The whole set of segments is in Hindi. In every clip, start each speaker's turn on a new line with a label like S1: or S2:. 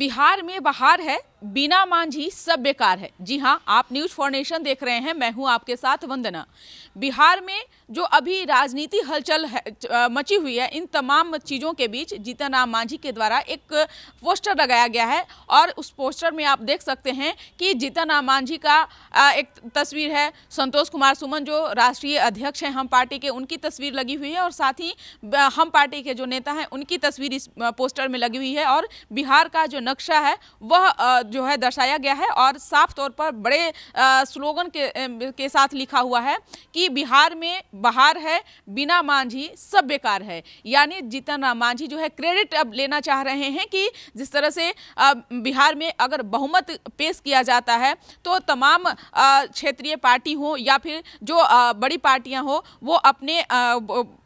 S1: बिहार में बाहर है। बिना मांझी सब बेकार है। जी हाँ आप न्यूज़ फॉर्नेशन देख रहे हैं, मैं हूँ आपके साथ वंदना। बिहार में जो अभी राजनीति हलचल मची हुई है, इन तमाम चीज़ों के बीच जीतन राम मांझी के द्वारा एक पोस्टर लगाया गया है और उस पोस्टर में आप देख सकते हैं कि जीतन राम मांझी का एक तस्वीर है। संतोष कुमार सुमन जो राष्ट्रीय अध्यक्ष हैं हम पार्टी के, उनकी तस्वीर लगी हुई है और साथ ही हम पार्टी के जो नेता हैं, उनकी तस्वीर इस पोस्टर में लगी हुई है और बिहार का जो नक्शा है, वह जो है दर्शाया गया है और साफ़ तौर पर बड़े स्लोगन के के साथ लिखा हुआ है कि बिहार में बहार है, बिना मांझी सब बेकार है। यानी जीतन राम मांझी जो है क्रेडिट अब लेना चाह रहे हैं कि जिस तरह से बिहार में अगर बहुमत पेश किया जाता है तो तमाम क्षेत्रीय पार्टी हो या फिर जो बड़ी पार्टियाँ हो, वो अपने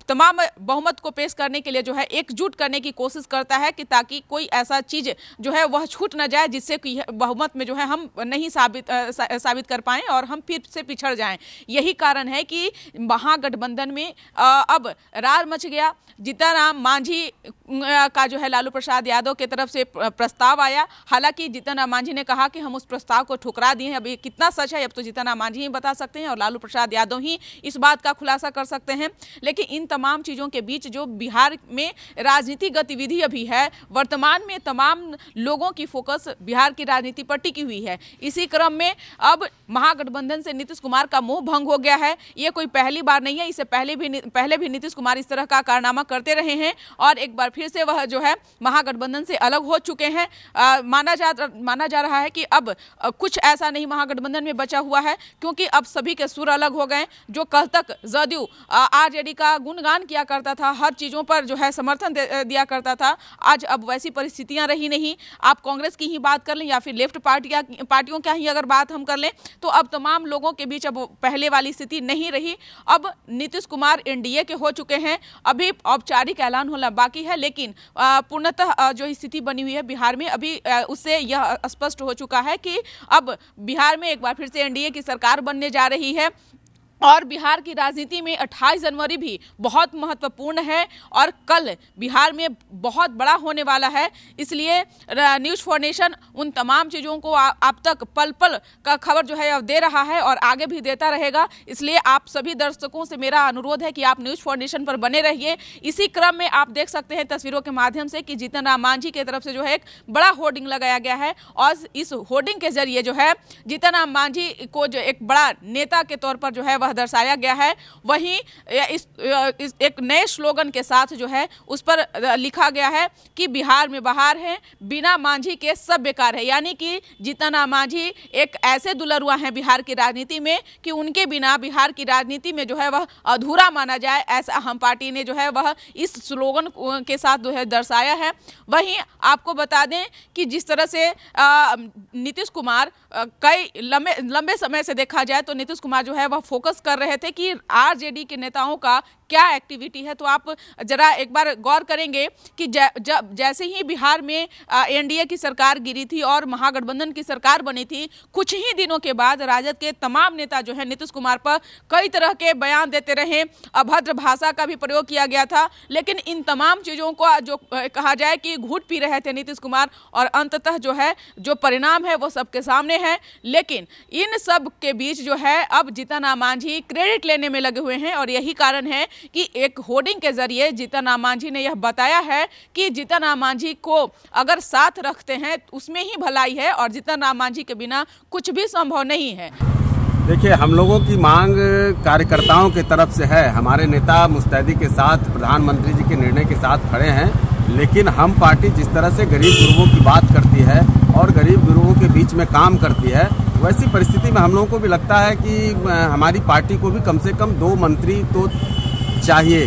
S1: तमाम बहुमत को पेश करने के लिए जो है एकजुट करने की कोशिश करता है कि ताकि कोई ऐसा चीज़ जो है वह छूट न जाए जिससे कि बहुमत में जो है हम नहीं साबित आ, साबित कर पाएँ और हम फिर से पिछड़ जाएँ। यही कारण है कि महागठबंधन में आ, अब रार मच गया। जीताराम मांझी का जो है लालू प्रसाद यादव के तरफ़ से प्रस्ताव आया। हालाँकि जीतन राम मांझी ने कहा कि हम उस प्रस्ताव को ठुकरा दिए हैं। अभी कितना सच है, अब तो जीतन राम मांझी ही बता सकते हैं और लालू प्रसाद यादव ही इस बात का खुलासा कर सकते हैं। लेकिन इन तमाम चीज़ों के बीच जो बिहार में राजनीतिक गतिविधि अभी है, वर्तमान में तमाम लोगों की फोकस बिहार की राजनीति पर टिकी हुई है। इसी क्रम में अब महागठबंधन से नीतीश कुमार का मोह भंग हो गया है। ये कोई पहली बार नहीं है। इससे पहले भी पहले भी नीतीश कुमार इस तरह का कारनामा करते रहे हैं। और एक बार फिर से वह जो है महागठबंधन से अलग हो चुके हैं। माना जा माना जा रहा है कि अब कुछ ऐसा नहीं महागठबंधन में बचा हुआ है, क्योंकि अब सभी के सुर अलग हो गए, जो कल तक जदयू आरजेडी का गुणगान किया करता था, हर चीज़ों पर जो है समर्थन दिया करता था। आज अब वैसी परिस्थितियाँ रही नहीं। आप कांग्रेस की ही बात कर लें या फिर लेफ़्ट पार्टियाँ, पार्टियों का ही अगर बात हम कर लें तो अब तमाम लोगों के बीच अब पहले वाली स्थिति नहीं रही। अब नीतीश कुमार एनडीए के हो चुके हैं। अभी औपचारिक ऐलान होना बाकी है लेकिन पूर्णतः जो स्थिति बनी हुई है बिहार में, अभी उससे यह स्पष्ट हो चुका है कि अब बिहार में एक बार फिर से एनडीए की सरकार बनने जा रही है। और बिहार की राजनीति में 28 जनवरी भी बहुत महत्वपूर्ण है और कल बिहार में बहुत बड़ा होने वाला है। इसलिए न्यूज़ फॉर्नेशन उन तमाम चीज़ों को आप तक पल पल का खबर जो है अब दे रहा है और आगे भी देता रहेगा। इसलिए आप सभी दर्शकों से मेरा अनुरोध है कि आप न्यूज़ फॉर्नेशन पर बने रहिए। इसी क्रम में आप देख सकते हैं तस्वीरों के माध्यम से कि जीतन राम मांझी की तरफ़ से जो है एक बड़ा होर्डिंग लगाया गया है और इस होर्डिंग के ज़रिए जो है जीतन राम मांझी को जो एक बड़ा नेता के तौर पर जो है वह दर्शाया गया है। वहीं इस, इस एक नए स्लोगन के साथ जो है उस पर लिखा गया है कि बिहार में बहार है बिना मांझी के सब बेकार है। यानी कि जितना मांझी एक ऐसे दुलरुआ हैं बिहार की राजनीति में कि उनके बिना बिहार की राजनीति में जो है वह अधूरा माना जाए ऐसा हम पार्टी ने जो है वह इस स्लोगन के साथ जो है दर्शाया है। वहीं आपको बता दें कि जिस तरह से नीतीश कुमार कई लंबे लंबे समय से देखा जाए तो नीतीश कुमार जो है वह फोकस कर रहे थे कि आरजेडी के नेताओं का क्या एक्टिविटी है तो आप जरा एक बार गौर करेंगे कि जब, जैसे ही बिहार में एनडीए की सरकार गिरी थी और महागठबंधन की सरकार बनी थी, कुछ ही दिनों के बाद राजद के तमाम नेता जो है नीतीश कुमार पर कई तरह के बयान देते रहे। अभद्र भाषा का भी प्रयोग किया गया था, लेकिन इन तमाम चीज़ों को, जो कहा जाए कि घूट पी रहे थे नीतीश कुमार और अंततः जो है, जो परिणाम है वो सबके सामने है। लेकिन इन सब के बीच जो है, अब जितना मांझी क्रेडिट लेने में लगे हुए हैं और यही कारण है कि एक होर्डिंग के ज़रिए जीतन राम मांझी ने यह बताया है कि जीतन राम मांझी को अगर साथ रखते हैं, उसमें ही भलाई है और जीतन राम मांझी के बिना कुछ भी संभव नहीं है।
S2: देखिए, हम लोगों की मांग कार्यकर्ताओं की तरफ़ से है। हमारे नेता मुस्तैदी के साथ, प्रधानमंत्री जी के निर्णय के साथ खड़े हैं, लेकिन हम पार्टी जिस तरह से गरीब गुरुओं की बात करती है और गरीब गुरुओं के बीच में काम करती है, वैसी परिस्थिति में हम लोगों को भी लगता है कि हमारी पार्टी को भी कम से कम दो मंत्री तो चाहिए।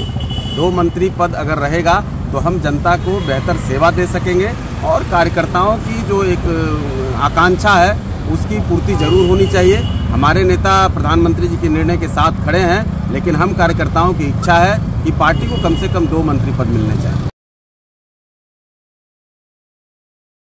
S2: दो मंत्री पद अगर रहेगा तो हम जनता को बेहतर सेवा दे सकेंगे और कार्यकर्ताओं की जो एक आकांक्षा है, उसकी पूर्ति ज़रूर होनी चाहिए। हमारे नेता प्रधानमंत्री जी के निर्णय के साथ खड़े हैं, लेकिन हम कार्यकर्ताओं की इच्छा है कि पार्टी को कम से कम दो मंत्री पद मिलने चाहिए।